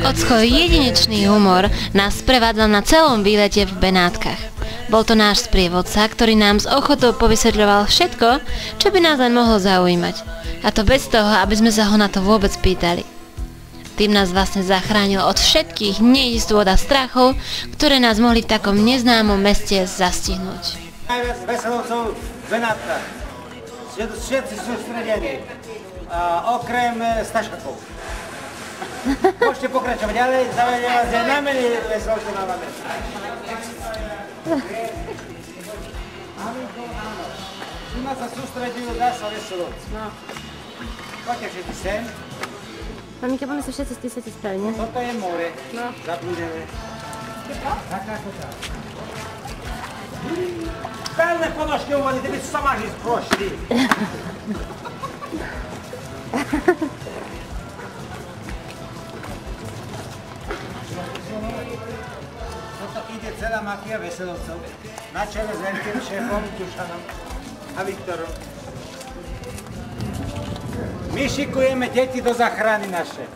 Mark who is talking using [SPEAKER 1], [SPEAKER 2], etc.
[SPEAKER 1] Ocko jedinečný humor nás prevádzal na celom výlete v Benátkach. Bol to náš sprievodca, ktorý nám s ochotou povysvetľoval všetko, čo by nás len mohlo zaujímať. A to bez toho, aby sme sa ho na to vôbec pýtali. Tým nás vlastne zachránil od všetkých neistôt a strachov, ktoré nás mohli v takom neznámom meste zastihnúť.
[SPEAKER 2] Najviac veselovcov v Benátkach. Všetci sú stredení. A Още покрача вдяла и зава няма зенаме ли веселото на ваме. Има за сустра един да са весело. Пак
[SPEAKER 3] е
[SPEAKER 2] ще ти сем.
[SPEAKER 3] Ами ке поне също сте се изправени.
[SPEAKER 2] Това е море.
[SPEAKER 3] Заблудене.
[SPEAKER 2] Така така. Пелне подошки ували, да ви сама ги спрошти. Ha ha ha. Ide celá mafia veselovcov. Na čele s veľkým šéfom Dušanom a Viktorom. My šikujeme deti do záchrany naše.